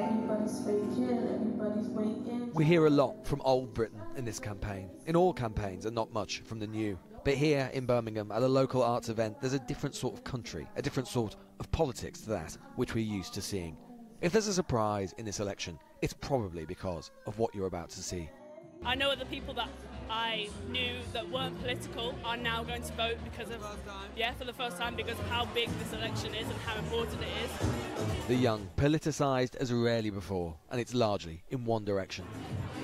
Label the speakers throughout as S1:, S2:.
S1: everybody's faking, everybody's waiting.
S2: We hear a lot from old Britain in this campaign, in all campaigns, and not much from the new. But here in Birmingham, at a local arts event, there's a different sort of country, a different sort of politics to that which we're used to seeing. If there's a surprise in this election, it's probably because of what you're about to see.
S3: I know the people that I knew that weren't political are now going to vote because of yeah for the first time because of how big this election is and how important it is.
S2: The young, politicised as rarely before, and it's largely in one direction.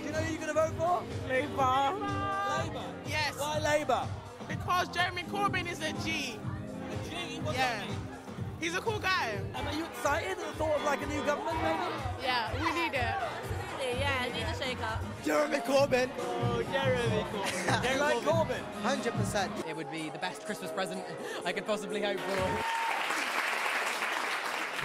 S4: Do you know who you're going to vote for?
S5: Labour.
S4: Labour.
S5: Yes.
S4: Why Labour?
S5: Because Jeremy Corbyn is a G.
S4: A G. What
S5: Yeah.
S4: that mean?
S5: He's a cool guy.
S4: And are you excited at the thought of like a new government, maybe?
S3: Yeah, we need it.
S6: Yeah, I need a shake up.
S4: Jeremy Corbyn.
S5: Oh, Jeremy Corbyn.
S4: You like Corbyn?
S7: Hundred percent. It would be the best Christmas present I could possibly hope for.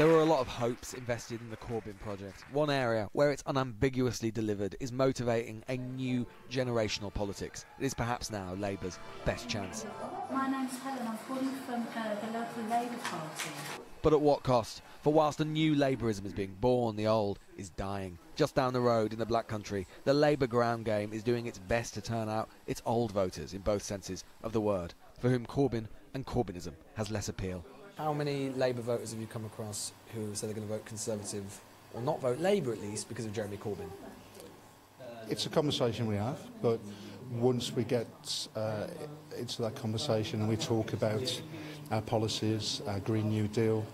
S2: There were a lot of hopes invested in the Corbyn project. One area where it's unambiguously delivered is motivating a new generational politics. It is perhaps now Labour's best chance.
S1: My name's Helen, I'm calling from uh, the local Labour Party.
S2: But at what cost? For whilst a new Labourism is being born, the old is dying. Just down the road in the Black Country, the Labour ground game is doing its best to turn out its old voters in both senses of the word, for whom Corbyn and Corbynism has less appeal.
S8: How many Labour voters have you come across who say they're going to vote Conservative, or not vote Labour at least, because of Jeremy Corbyn?
S9: It's a conversation we have, but once we get uh, into that conversation and we talk about our policies, our Green New Deal,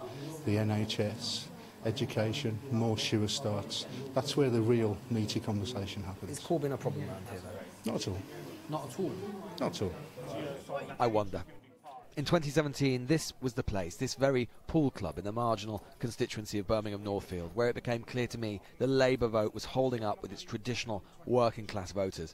S9: the NHS, education, more sure starts, that's where the real meaty conversation happens.
S8: Is
S9: happens.
S8: Corbyn a problem around here, though?
S9: Not at all.
S8: Not at all.
S9: Not at all.
S2: I wonder. In 2017, this was the place, this very pool club in the marginal constituency of Birmingham Northfield, where it became clear to me the Labour vote was holding up with its traditional working class voters.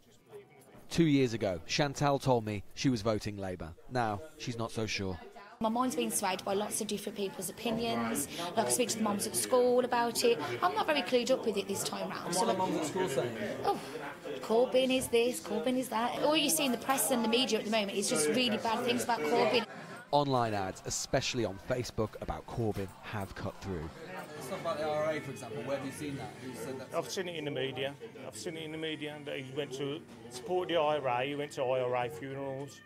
S2: Two years ago, Chantal told me she was voting Labour. Now, she's not so sure.
S6: My mind's been swayed by lots of different people's opinions. Like I speak to the mums at school about it. I'm not very clued up with it this time round. So
S4: What are
S6: like,
S4: mums at school saying?
S6: oh, Corbyn is this, Corbyn is that. All you see in the press and the media at the moment is just really bad things about Corbyn.
S2: Online ads, especially on Facebook, about Corbyn have cut through.
S4: Stuff about the IRA, for example. Where have you seen that? Who said that?
S10: I've seen it in the media. I've seen it in the media that he went to support the IRA. He went to IRA funerals,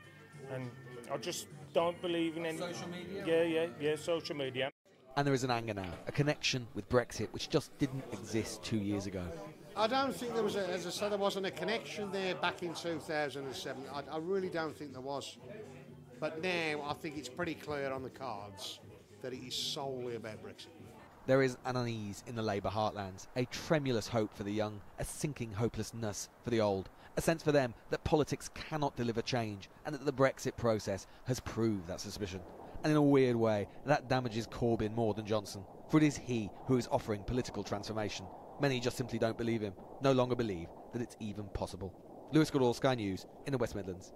S10: and I just don't believe in any
S4: Social media?
S10: Yeah, yeah, yeah. Social media.
S2: And there is an anger now, a connection with Brexit which just didn't exist two years ago.
S11: I don't think there was, a, as I said, there wasn't a connection there back in 2007. I, I really don't think there was. But now I think it's pretty clear on the cards that it is solely about Brexit.
S2: There is an unease in the Labour heartlands, a tremulous hope for the young, a sinking hopelessness for the old, a sense for them that politics cannot deliver change and that the Brexit process has proved that suspicion. And in a weird way, that damages Corbyn more than Johnson, for it is he who is offering political transformation. Many just simply don't believe him, no longer believe that it's even possible. Lewis Goodall, Sky News, in the West Midlands.